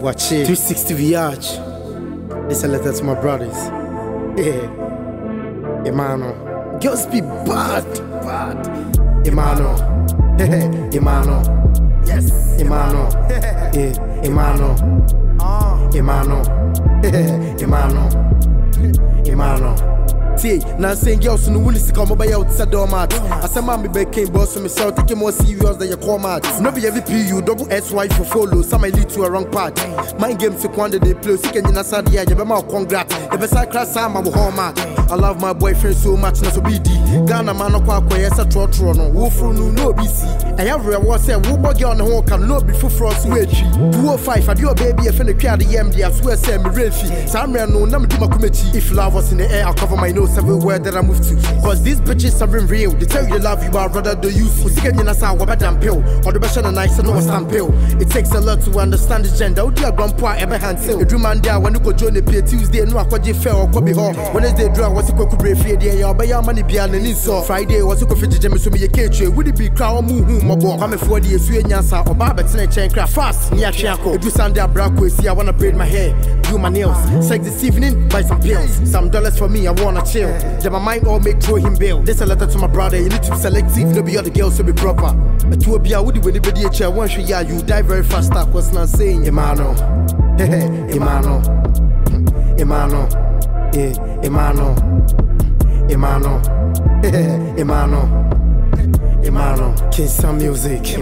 Watch it. 360 VH. This a letter to my brothers. Yeah. Emmanuel. Girls be bad. Bad. Emmanuel. Emmanuel. Yes. Emmanuel. Yeah. Emmanuel. Ah. Emmanuel. Emmanuel. Emmanuel. Tie na nsɛn girls no wuli sika ɔmo bɛyɛ wo te sɛ dɔmat asɛm a mebɛken bɔ so mesɛ take it more serious than your comat no be every pu double sy for follow some might lead to a wrong part mind games to kwande they play sika nyina sadeɛ a yɛbɛma wo congrats. Yɛbɛsa kra saa ma wo hallmark I love my boyfriend so much na so be di Ghana man no kwa kwɛ sɛ trɔtrɔ no. Wo no no si ɛyɛ wɔ sɛ wo bɔ girl ne ho ka no no obi foforɔ so atwi 205 adeɛ ɔbaa bi ɛfɛ ne twa ade yam de asoɛ sɛ merɛ mfi saa mmerɛ no na medi makomakyi if love was in the air I'll cover my nose everywhere that I move to. Cause these bitches are real. They tell you they love you but I'd rather they use you sika nyina sa wɔbɛda pill or the bɛhyɛ no nice no wɔstam pill it takes a lot to understand the gender. Wodi agrɔmpo a ɛbɛhantew ɛduruma nde a wɔne kɔdwo ne pie tuesday no akɔgye fɛ ɔkɔ bi hɔ wednesday duru a wɔse kwaku berɛ fie deɛ yɛ ɔbɛyɛ ama ne bia n'ani nsɔ friday wɔse kɔfi gyegye me so meyɛ keetwe wode bi kra ɔmo hu mmɔbɔ kwamefoɔ de yɛsue nyansa ɔbaa bɛtena nkyɛn kra fast ne yɛatwe akɔ ɛduru sunday abrako esi I wanna braid my hair. Do my nails. Sex this evening buy some pills. Some dollars for me I wanna chill. Then my mind all make throw him bill this a letter to my brother you need to be selective. No be all the girls so be proper. But to be a woody when anybody a chair. One yeah you die very fast. Start what's not saying Emmanuel Emmanuel Emmanuel yeah Emmanuel Emmanuel King Sam Music